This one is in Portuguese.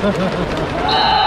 Ha ha ha ha!